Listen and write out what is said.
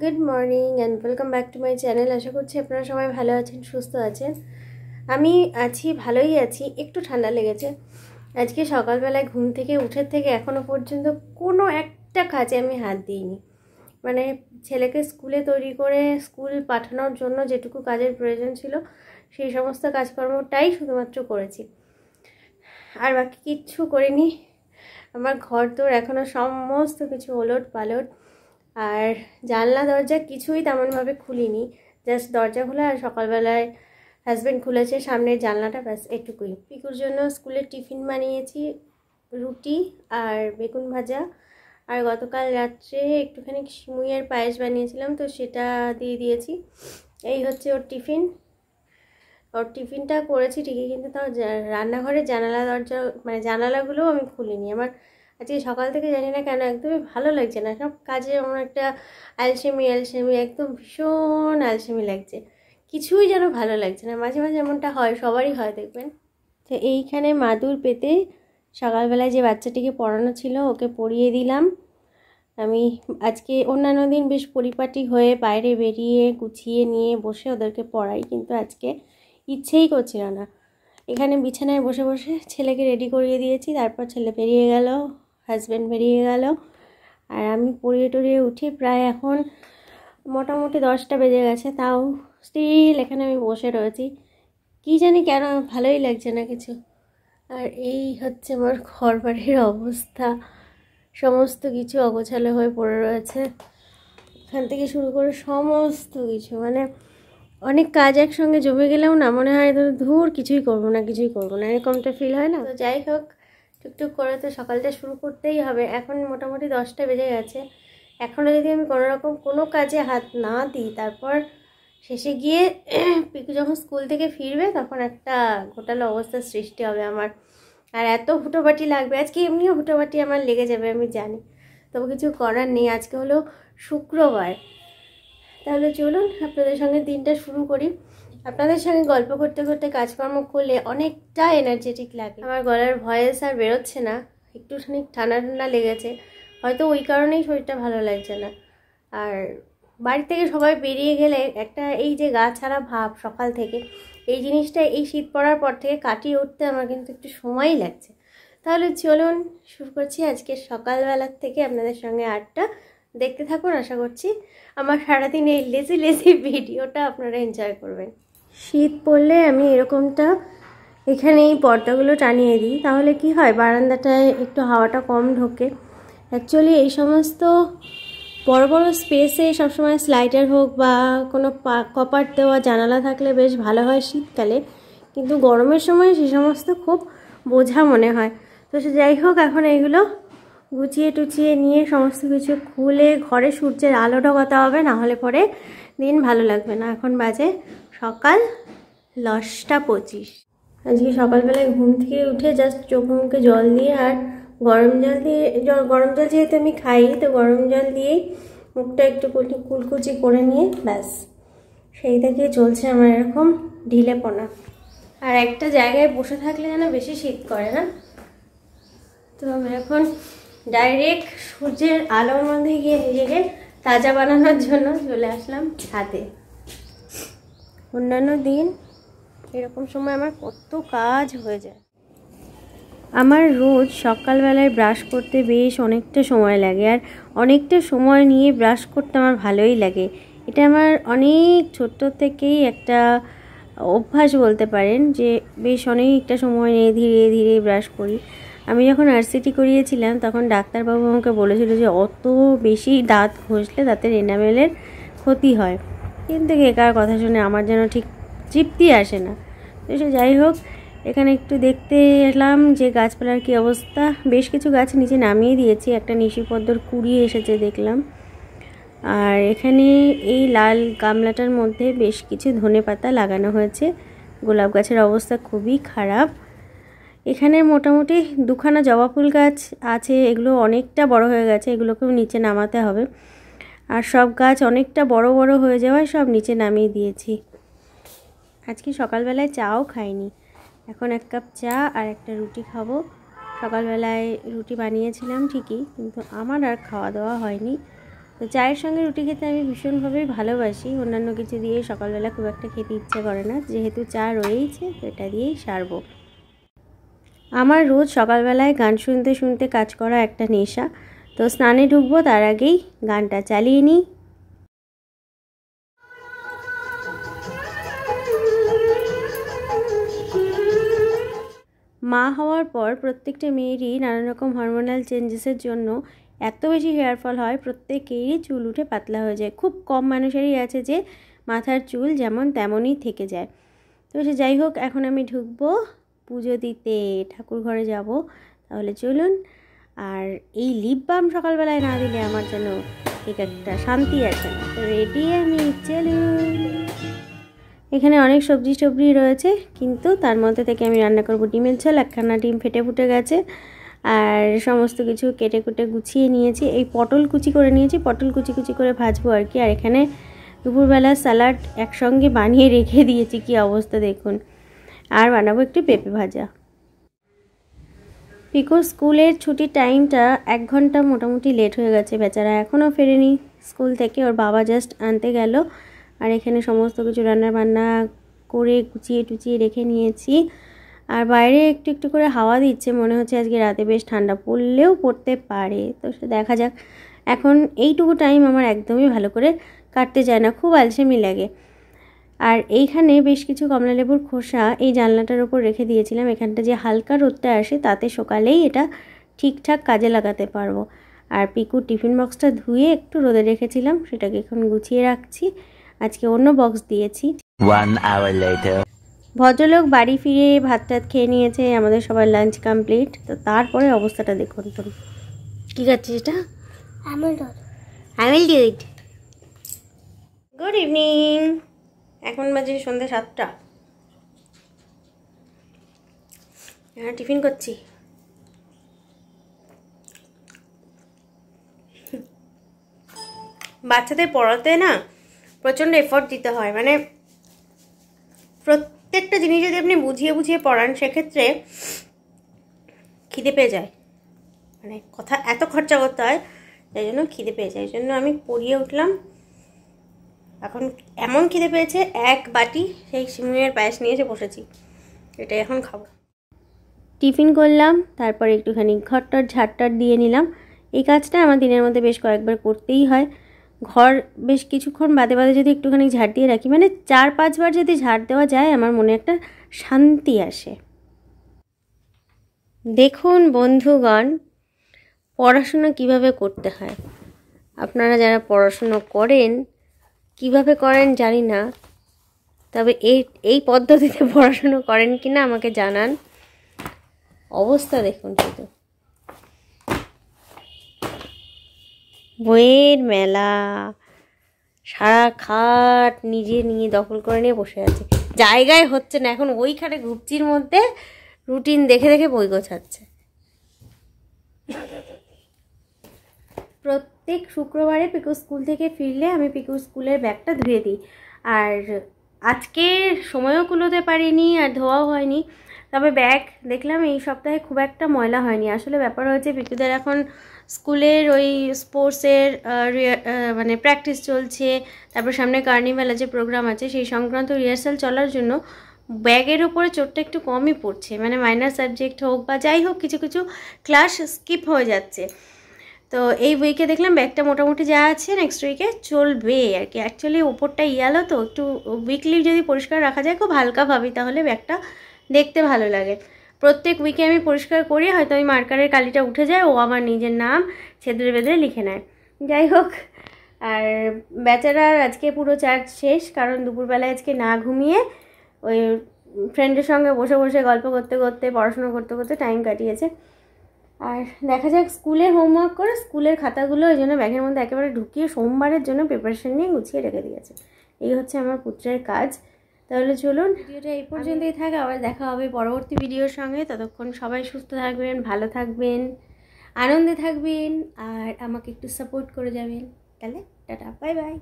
Good morning and welcome back to my channel আশা করছি আপনারা সবাই ভালো আছেন, সুস্থ আছেন। আমি আছি, ভালোই আছি, একটু ঠান্ডা লেগেছে। আজকে সকালবেলায় ঘুম থেকে উঠে থেকে এখনও পর্যন্ত কোনো একটা কাজে আমি হাত দিইনি। মানে ছেলেকে স্কুলে তৈরি করে স্কুল পাঠানোর জন্য যেটুকু কাজের প্রয়োজন ছিল, সেই সমস্ত কাজকর্মটাই শুধুমাত্র করেছি। আর বাকি কিচ্ছু করিনি। আমার ঘর তোর এখনও সমস্ত কিছু ওলট পালট আর জানলা দরজা কিছুই তেমনভাবে খুলিনি জাস্ট দরজা খোলা আর সকালবেলায় হাজব্যান্ড খুলেছে সামনের জানলাটা, ব্যাস এটুকুই। পিকুর জন্য স্কুলের টিফিন বানিয়েছি, রুটি আর বেগুন ভাজা। আর গতকাল রাত্রে একটুখানি সিমুইয়ের পায়েস বানিয়েছিলাম, তো সেটা দিয়ে দিয়েছি। এই হচ্ছে ওর টিফিন। ওর টিফিনটা করেছি ঠিকই, কিন্তু তাও রান্নাঘরের জানালা দরজা মানে জানালাগুলোও আমি খুলিনি। আমার আজকে সকাল থেকে জানি না কেন একদমই ভালো লাগছে না। সব কাজে আমার একটা আলসেমি আলসেমি একদম ভীষণ আলসেমি লাগছে। কিছুই যেন ভালো লাগছে না। মাঝে মাঝে এমনটা হয়, সবারই হয়, দেখবেন। তো এইখানে মাদুর পেতে সকালবেলায় যে বাচ্চাটিকে পড়ানো ছিল, ওকে পড়িয়ে দিলাম। আমি আজকে অন্যান্য দিন বেশ পরিপাটি হয়ে বাইরে বেরিয়ে, গুছিয়ে নিয়ে বসে ওদেরকে পড়াই, কিন্তু আজকে ইচ্ছেই করছিল না। এখানে বিছানায় বসে বসে ছেলেকে রেডি করিয়ে দিয়েছি, তারপর ছেলে বেরিয়ে গেল। হাজব্যান্ড বেরিয়ে গেল। আর আমি পড়িয়ে টড়িয়ে উঠি, প্রায় এখন মোটামুটি দশটা বেজে গেছে, তাও স্টিল এখানে আমি বসে রয়েছি। কী জানি কেন ভালোই লাগছে না কিছু। আর এই হচ্ছে আমার ঘর বাড়ির অবস্থা। সমস্ত কিছু অগোছালো হয়ে পড়ে রয়েছে। এখান থেকে শুরু করে সমস্ত কিছু মানে অনেক কাজ একসঙ্গে জমে গেলেও না মনে হয় ধর ধূর কিছুই করব না, কিছুই করব না, এরকমটা ফিল হয় না? তো যাই হোক টুকটুক করে তো সকালটা শুরু করতেই হবে। এখন মোটামুটি দশটা বেজে গেছে। এখনও যদি আমি কোনো রকম কোনো কাজে হাত না দিই, তারপর শেষে গিয়ে পিকু যখন স্কুল থেকে ফিরবে, তখন একটা ঘোটালো অবস্থার সৃষ্টি হবে আমার। আর এত হুটোবাটি লাগবে। আজকে এমনিও হুটোবাটি আমার লেগে যাবে, আমি জানি। তবে কিছু করার নেই। আজকে হলো শুক্রবার। তাহলে চলুন, আপনাদের সঙ্গে দিনটা শুরু করি। আপনাদের সঙ্গে গল্প করতে করতে কাজকর্ম করলে অনেকটা এনার্জেটিক লাগে। আমার গলার ভয়েস আর বেরোচ্ছে না, একটুখানি ঠান্ডা ঠান্ডা লেগেছে, হয়তো ওই কারণেই শরীরটা ভালো লাগছে না। আর বাড়ি থেকে সবাই বেরিয়ে গেলে একটা এই যে গা ছাড়া ভাব সকাল থেকে, এই জিনিসটা এই শীত পড়ার পর থেকে কাটিয়ে উঠতে আমার কিন্তু একটু সময়ই লাগছে। তাহলে চলুন, শুরু করছি আজকে সকালবেলার থেকে আপনাদের সঙ্গে আটটা দেখতে থাকুন, আশা করছি আমার সারাদিন এই লেজি লেজি ভিডিওটা আপনারা এনজয় করবেন। শীত পড়লে আমি এরকমটা এখানে এই পর্দাগুলো টানিয়ে দিই। তাহলে কি হয়? বারান্দাটায় একটু হাওয়াটা কম ঢোকে। অ্যাকচুয়ালি এই সমস্ত বড় বড় স্পেসে সবসময় স্লাইডার হোক বা কোনো কপার দেওয়া জানালা থাকলে বেশ ভালো হয় শীতকালে। কিন্তু গরমের সময় সে সমস্ত খুব বোঝা মনে হয়। তো সে যাই হোক, এখন এইগুলো গুছিয়ে টুচিয়ে নিয়ে সমস্ত কিছু খুলে ঘরে সূর্যের আলো ঢোকাতে হবে, না হলে পরে দিন ভালো লাগবে না। এখন বাজে সকাল দশটা পঁচিশ। আজকে সকালবেলায় ঘুম থেকে উঠে জাস্ট চোখ মুখে জল দিয়ে আর গরম জল দিয়ে গরম জল যেহেতু আমি খাই, তো গরম জল দিয়েই মুখটা একটু কুলকুচি করে নিয়ে ব্যাস। সেই থেকে চলছে আমার এরকম ঢিলেপনা। আর একটা জায়গায় বসে থাকলে যেন বেশি শীত করে না? তো আমি এখন ডাইরেক্ট সূর্যের আলোর মধ্যে গিয়ে নিজেকে তাজা বানানোর জন্য চলে আসলাম ছাদে। অন্যান্য দিন এরকম সময় আমার কত কাজ হয়ে যায়। আমার রোজ সকালবেলায় ব্রাশ করতে বেশ অনেকটা সময় লাগে আর অনেকটা সময় নিয়ে ব্রাশ করতে আমার ভালোই লাগে। এটা আমার অনেক ছোট্ট থেকেই একটা অভ্যাস বলতে পারেন যে বেশ অনেকটা সময় নিয়ে ধীরে ধীরে ব্রাশ করি। আমি যখন আরসিটি করিয়েছিলাম তখন ডাক্তারবাবু আমাকে বলেছিল যে অত বেশি দাঁত ঘষলে দাঁতের এনামেলের ক্ষতি হয়। কিন্তু কার কথা শুনে আমার যেন ঠিক তৃপ্তি আসে না। তো সে যাই হোক, এখানে একটু দেখতে এলাম যে গাছপালার কী অবস্থা। বেশ কিছু গাছ নিচে নামিয়ে দিয়েছি, একটা নিশিপদ্মর কুড়িয়ে এসেছে দেখলাম। আর এখানে এই লাল গামলাটার মধ্যে বেশ কিছু ধনে পাতা লাগানো হয়েছে। গোলাপ গাছের অবস্থা খুবই খারাপ। এখানে মোটামুটি দুখানা জবা ফুল গাছ আছে, এগুলো অনেকটা বড় হয়ে গেছে, এগুলোকেও নিচে নামাতে হবে। আর সব গাছ অনেকটা বড় বড় হয়ে যাওয়ায় সব নিচে নামিয়ে দিয়েছি। আজকে সকালবেলায় চাও খাইনি। এখন এক কাপ চা আর একটা রুটি খাব। সকালবেলায় রুটি বানিয়েছিলাম ঠিকই, কিন্তু আমার আর খাওয়া দাওয়া হয়নি। তো চায়ের সঙ্গে রুটি খেতে আমি ভীষণভাবেই ভালোবাসি। অন্যান্য কিছু দিয়ে সকালবেলা খুব একটা খেতে ইচ্ছে করে না। যেহেতু চা রয়েইছে, তো এটা দিয়েই সারবো। আমার রোজ সকালবেলায় গান শুনতে শুনতে কাজ করা একটা নেশা। তো স্নানে ঢুকবো, তার আগেই গানটা চালিয়ে নিই। মা হওয়ার পর প্রত্যেকটা মেয়েরই নানা রকম হরমোনাল চেঞ্জেসের জন্য এত বেশি হেয়ার ফল হয়, প্রত্যেকেরই চুল উঠে পাতলা হয়ে যায়। খুব কম মানুষেরই আছে যে মাথার চুল যেমন তেমনই থেকে যায়। তো সে যাই হোক, এখন আমি ঢুকবো, পুজো দিতে, ঠাকুর ঘরে যাব। তাহলে চলুন আর এই লিপ বাম সকালবেলায় না দিলে আমার যেন ঠিক একটা শান্তি আছে। তো রেডি আমি চলুন। এখানে অনেক সবজি টবজি রয়েছে, কিন্তু তার মধ্যে থেকে আমি রান্না করব ডিমের ঝোল, একখানা ডিম ফেটে ফুটে গেছে। আর সমস্ত কিছু কেটে কুটে গুছিয়ে নিয়েছি। এই পটল কুচি করে নিয়েছি, পটল কুচি কুচি করে ভাজবো আর কি। আর এখানে দুপুরবেলা স্যালাড একসঙ্গে বানিয়ে রেখে দিয়েছি, কি অবস্থা দেখুন। আর বানাবো একটু পেঁপে ভাজা। পিকো স্কুলের ছুটির টাইমটা এক ঘণ্টা মোটামুটি লেট হয়ে গেছে, বেচারা এখনও ফেরেনি স্কুল থেকে। ওর বাবা জাস্ট আনতে গেল, আর এখানে সমস্ত কিছু রান্না বান্না করে গুছিয়ে টুচিয়ে রেখে নিয়েছি। আর বাইরে একটু একটু করে হাওয়া দিচ্ছে, মনে হচ্ছে আজকে রাতে বেশ ঠান্ডা পড়লেও পড়তে পারে। তো সে দেখা যাক। এখন এইটুকু টাইম আমার একদমই ভালো করে কাটতে যায় না, খুব আলসেমি লাগে। আর এইখানে বেশ কিছু কমলা লেবুর খোসা এই জানলাটার ওপর রেখে দিয়েছিলাম। এখানটা যে হালকা রোদটা আসে তাতে সকালেই এটা ঠিকঠাক কাজে লাগাতে পারব। আর পিকুর টিফিন বক্সটা ধুয়ে একটু রোদে রেখেছিলাম সেটাকে এখন গুছিয়ে রাখছি। আজকে অন্য বক্স দিয়েছি। ভদ্রলোক বাড়ি ফিরে ভাত টাত খেয়ে নিয়েছে আমাদের সবার লাঞ্চ কমপ্লিট তো তারপরে অবস্থাটা দেখুন তো। কী খাচ্ছিস এটা? I will do it good evening এখন বাজে সন্ধ্যে সাতটা। হ্যাঁ টিফিন করছি। বাচ্চাদের পড়াতে না প্রচণ্ড এফোর্ট দিতে হয়। মানে প্রত্যেকটা জিনিস যদি আপনি বুঝিয়ে বুঝিয়ে পড়ান, সেক্ষেত্রে খিদে পেয়ে যায়। মানে কথা এত খরচা করতে হয়, তাই জন্য খিদে পেয়ে যায়। এই জন্য আমি পড়িয়ে উঠলাম। এখন এমন খিদে পেয়েছে, এক বাটি সেই সিমুয়ের পায়েস নিয়ে এসে বসেছি। এটাই এখন খাব। টিফিন করলাম, তারপর একটুখানি ঘরটার ঝাড়টার দিয়ে নিলাম। এই কাজটা আমার দিনের মধ্যে বেশ কয়েকবার করতেই হয়। ঘর বেশ কিছুক্ষণ বাদে বাদে যদি একটুখানি ঝাড় দিয়ে রাখি মানে চার পাঁচবার যদি ঝাড় দেওয়া যায়, আমার মনে একটা শান্তি আসে। দেখুন বন্ধুগণ, পড়াশুনো কীভাবে করতে হয়? আপনারা যারা পড়াশুনো করেন কীভাবে করেন জানি না। তবে এই এই পদ্ধতিতে পড়াশুনো করেন কি না আমাকে জানান। অবস্থা দেখুন শুধু। বইয়ের মেলা। সারা খাট নিজে নিয়ে দখল করে নিয়ে বসে আছে। জায়গায় হচ্ছে না, এখন ওইখানে ঘুপচির মধ্যে রুটিন দেখে দেখে বই গোছাচ্ছে। প্রত্যেক শুক্রবারে পিকু স্কুল থেকে ফিরলে আমি পিকু স্কুলের ব্যাগটা ধুয়ে দিই। আর আজকে সময়ও কুলোতে পারিনি আর ধোয়াও হয়নি। তবে ব্যাগ দেখলাম এই সপ্তাহে খুব একটা ময়লা হয়নি। আসলে ব্যাপার হয়েছে পিকুদের এখন স্কুলের ওই স্পোর্টসের মানে প্র্যাকটিস চলছে। তারপর সামনে কার্নিভাল আছে প্রোগ্রাম আছে, সেই সংক্রান্ত রিহার্সাল চলার জন্য ব্যাগের ওপরে চোটটা একটু কমই পড়ছে। মানে মাইনার সাবজেক্ট হোক বা যাই হোক, কিছু কিছু ক্লাস স্কিপ হয়ে যাচ্ছে। তো এই উইকে দেখলাম ব্যাগটা মোটামুটি যা আছে নেক্সট উইকে চলবে আর কি। অ্যাকচুয়ালি ওপরটা ইয়ালো তো, একটু উইকলি যদি পরিষ্কার রাখা যায়, খুব হালকা ভাবি, তাহলে ব্যাগটা দেখতে ভালো লাগে। প্রত্যেক উইকে আমি পরিষ্কার করি, হয়তো ওই মার্কারের কালিটা উঠে যায়, ও আমার নিজের নাম ছেদরে বেঁধে লিখে নেয়। যাই হোক, আর বেচারার আজকে পুরো চার্জ শেষ, কারণ দুপুরবেলায় আজকে না ঘুমিয়ে ওই ফ্রেন্ডের সঙ্গে বসে বসে গল্প করতে করতে, পড়াশুনো করতে করতে টাইম কাটিয়েছে। আর দেখা যাক স্কুলের হোমওয়ার্ক করে স্কুলের খাতাগুলো ওই জন্য ব্যাগের মধ্যে একেবারে ঢুকিয়ে সোমবারের জন্য প্রিপারেশন নিয়ে গুছিয়ে রেখে দিয়েছে। এই হচ্ছে আমার পুত্রের কাজ। তাহলে চলুন ভিডিওটা এই পর্যন্তই থাকে, আবার দেখা হবে পরবর্তী ভিডিওর সঙ্গে। ততক্ষণ সবাই সুস্থ থাকবেন, ভালো থাকবেন, আনন্দে থাকবেন, আর আমাকে একটু সাপোর্ট করে যাবেন। তাহলে টাটা বাই বাই